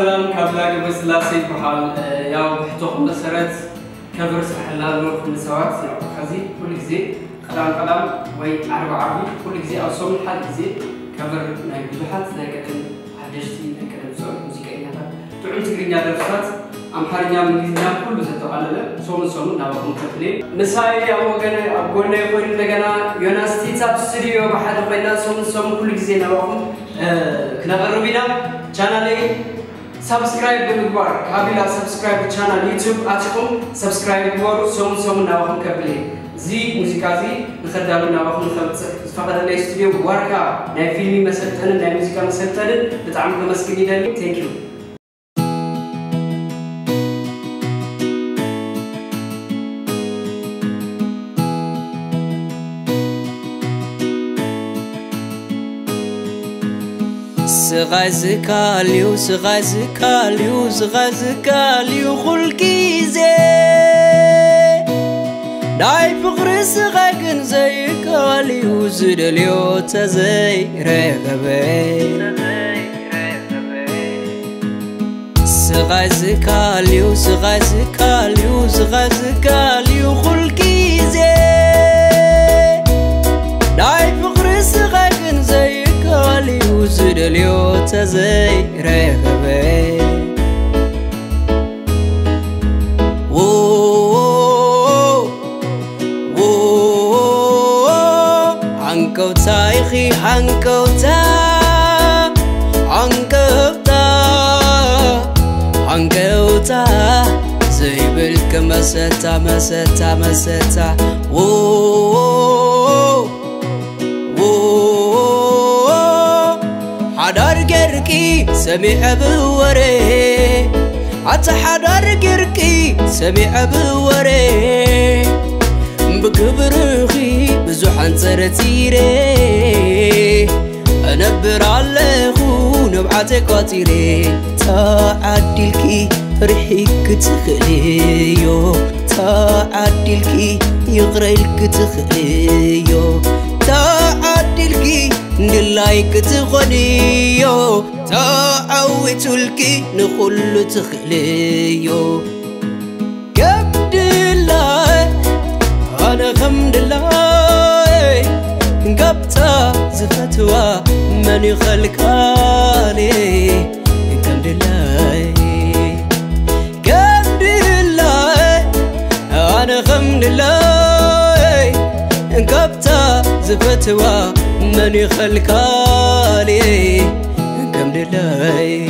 ሰላም ካብ ዳግመ ስላሴ ይበሃል ያው ትሕቶኹም መሰረት ከብር ስራሕና ዝነበርኩም ሰባት ከዚ ኩሉ ግዜ ቀዳም ቀዳም ወይ ዓርቢ ዓርቢ ኩሉ ግዜ ኣብ ሰሙን ሓደ ግዜ ከብር ናይ ብዙሓት ናይ ቀደም ሓደሽቲ ናይ ቀደም ዝሰርሑ ሙዚቀኛታት ጥዑም ትግርኛ ደርፍታት ኣምሓርኛ እንግሊዝኛ ኩሉ ዘጠቃለለ ሰሙን ሰሙን ናባኹም ተፍሌ ምሳይ ኣብ ወገነ ኣብ ጎናይ ኮይኑ እንደገና ዮናስ ኣብ ስቱድዮ ብሓደ ኮይና ሰሙን ሰሙን ኩሉ ግዜ ናባኹም ክነቐርብ ኢና ቻናለይ ሰብስክራይብ ብምግባር ካቢላ ሰብስክራይብ ቻናል ዩቱብ ኣትኹም ሰብስክራይብ ግበሩ ሰሙን ሰሙን ናባኹም ከብል እዚ ሙዚቃ እዚ ንኸዳሉ ናባኹም ንከምፅእ ዝፈቐደ ናይ ስቱድዮ ዋርካ ናይ ፊልሚ መሰልጠንን ናይ ሙዚቃ መሰልጠንን ብጣዕሚ ከመስግን ይደሊ ቴንኪዩ ስኻዝካልዩ ስኻዝካልዩ ስኻዝካልዩ ኹል ጊዜ ናይ ፍቕሪ ስኻይ ግን ዘይካል እዩ ዝደልዮ ተዘይረኸበ ስኻዝካልዩ ስኻዝካ ዝደልዮታ Uncle ዓንቀውታ Uncle ዓንቀውታ ዓንቀውታ ዓንቀውታ ዘይብልከ መሰታ መሰታ መሰታ ገርቂ ሰሚዐ ብወሬ ኣተሓዳር ግርቂ ሰሚዐ ብወሬ ብክብርኺ ብዙሕ ኣንፀረፂረ أنبر عليه نبعتك قاتيري تعدلكي ريحك تخليو تعدلكي يغريلك تخليو تعدلكي نلايك تغنيو تعوي تلكي نخل تخليو الحمد لله قبطة زفتوى من خلقاني الحمد لله الحمد أنا الحمد لله زفتها زفتوا من يخلكالي كم لله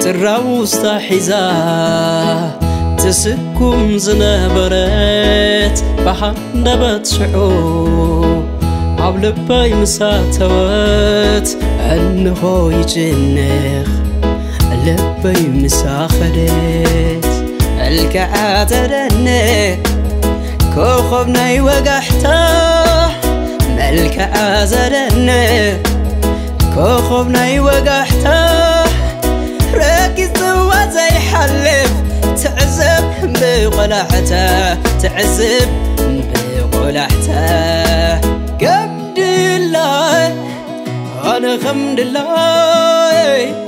ترى وسط حزا تسكم زنبرت بحر بتشعو شعور باي مساتوات ምሳተወት يجنخ لبي ልበይ ምሳኸደት ዕልከዓ كوخب ناي وقحتا ملك عازلنا كوخب ناي وقحتا راكز سوا زي حلف تعزب بغلحتا تعزب بغلحتا قمد الله انا غمد الله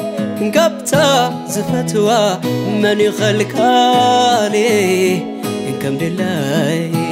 قبتا زفتوا من خلقاني cầm đến